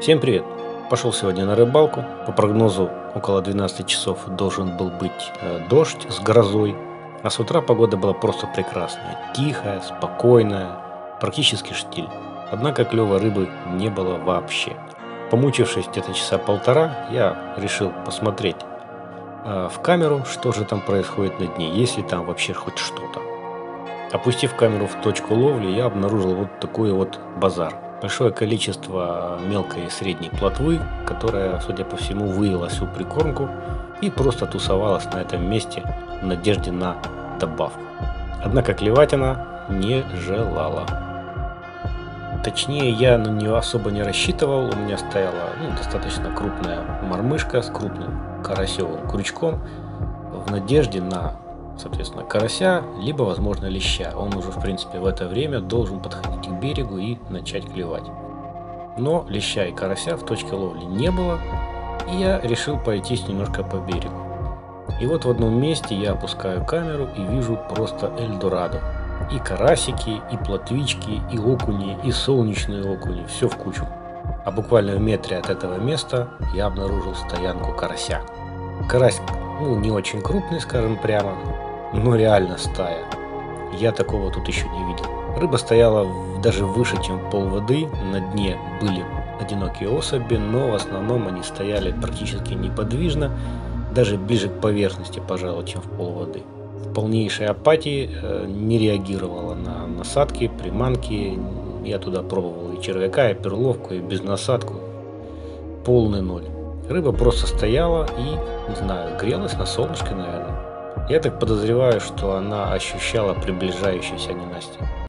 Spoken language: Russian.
Всем привет! Пошел сегодня на рыбалку. По прогнозу около 12 часов должен был быть э, дождь с грозой. А с утра погода была просто прекрасная. Тихая, спокойная, практически штиль. Однако клёва рыбы не было вообще. Помучившись где-то часа полтора, я решил посмотреть э, в камеру, что же там происходит на дне, есть ли там вообще хоть что-то. Опустив камеру в точку ловли, я обнаружил вот такой вот базар – большое количество мелкой и средней плотвы, которая, судя по всему, выела всю прикормку и просто тусовалась на этом месте в надежде на добавку. Однако клевать она не желала. Точнее, я на нее особо не рассчитывал. У меня стояла ну, достаточно крупная мормышка с крупным карасевым крючком в надежде на соответственно, карася, либо, возможно, леща. Он уже, в принципе, в это время должен подходить к берегу и начать клевать. Но леща и карася в точке ловли не было, и я решил пройтись немножко по берегу. И вот в одном месте я опускаю камеру и вижу просто Эльдорадо. И карасики, и плотвички, и окуни, и солнечные окуни, все в кучу. А буквально в метре от этого места я обнаружил стоянку карася. Карась, ну, не очень крупный, скажем прямо, но реально стая. Я такого тут еще не видел. Рыба стояла даже выше, чем пол воды. На дне были одинокие особи, но в основном они стояли практически неподвижно, даже ближе к поверхности, пожалуй, чем в пол воды. В полнейшей апатии э, не реагировала на насадки, приманки. Я туда пробовал и червяка, и перловку, и без насадку. Полный ноль. Рыба просто стояла и, не знаю, грелась на солнышке, наверное. Я так подозреваю, что она ощущала приближающееся ненастье.